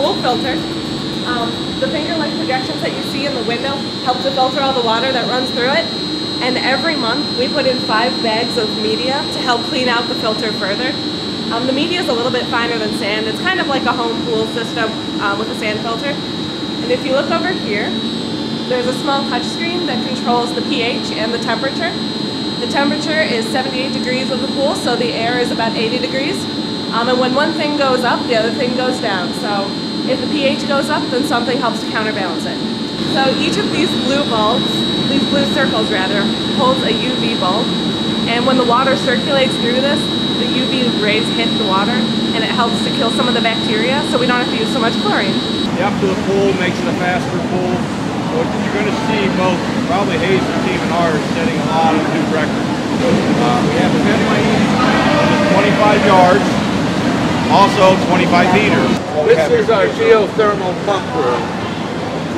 pool filter. Um, the finger light projections that you see in the window help to filter all the water that runs through it. And every month we put in five bags of media to help clean out the filter further. Um, the media is a little bit finer than sand. It's kind of like a home pool system um, with a sand filter. And if you look over here, there's a small touch screen that controls the pH and the temperature. The temperature is 78 degrees of the pool, so the air is about 80 degrees. Um, and when one thing goes up, the other thing goes down. So if the pH goes up, then something helps to counterbalance it. So each of these blue bulbs, these blue circles rather, holds a UV bulb. And when the water circulates through this, the UV rays hit the water and it helps to kill some of the bacteria so we don't have to use so much chlorine. The up to the pool makes it a faster pool. What you're going to see both, probably Hayes' team and ours, setting a lot of new records. Uh, we have a pit 25 yards, also 25 meters. This is our geothermal pump room.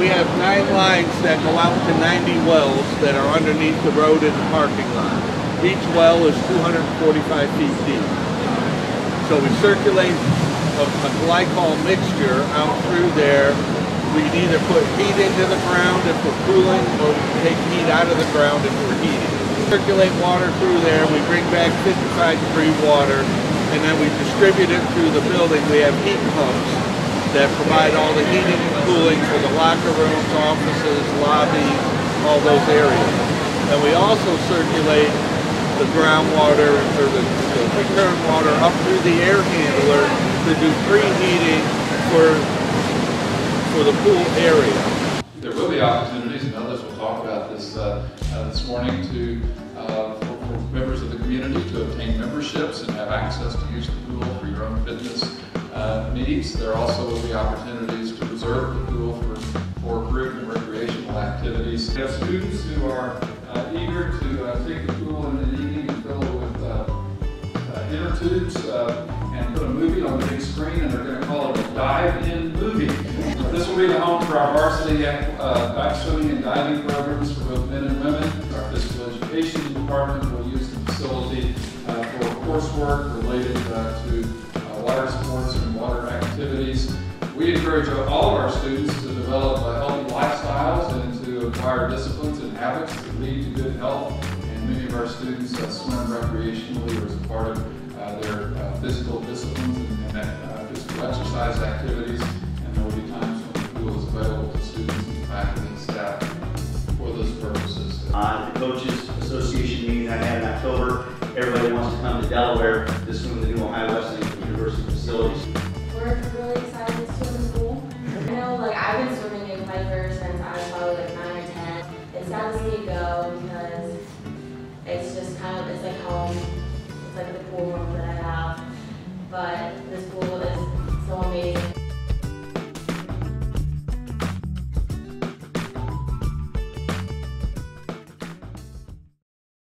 We have nine lines that go out to 90 wells that are underneath the road in the parking lot. Each well is 245 feet deep. So we circulate a, a glycol mixture out through there. We can either put heat into the ground if we're cooling or we take heat out of the ground if we're heating. Circulate water through there. We bring back 55 degree water and then we distribute it through the building. We have heat pumps that provide all the heating and cooling for the locker rooms, offices, lobbies, all those areas. And we also circulate the groundwater or the, the return water up through the air handler to do preheating for for the pool area. There will be opportunities, access to use the pool for your own fitness uh, needs. There also will be opportunities to reserve the pool for, for group and recreational activities. We have students who are uh, eager to uh, take the pool in the evening and fill it with uh, uh, inner tubes and put a movie on the big screen, and they're going to call it a dive-in movie. This will be the home for our varsity uh, back swimming and diving programs for both men and women. Our physical education department will use the facility coursework related uh, to uh, water sports and water activities. We encourage all of our students to develop uh, healthy lifestyles and to acquire disciplines and habits that lead to good health. And many of our students uh, swim recreationally or as a part of uh, their physical disciplines and, and physical exercise activities. Everybody wants to come to Delaware to swim the new Ohio Wesleyan University facilities. We're really excited to swim pool. I know, like, I've been swimming in Piper since I was probably like nine or ten. It's sad to see it go because it's just kind of, it's like home. It's like the pool room that I have. But